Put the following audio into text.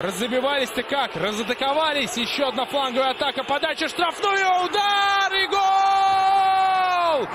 Разобивались-то как? Разатаковались. Еще одна фланговая атака. Подача штрафную. Удар и гол!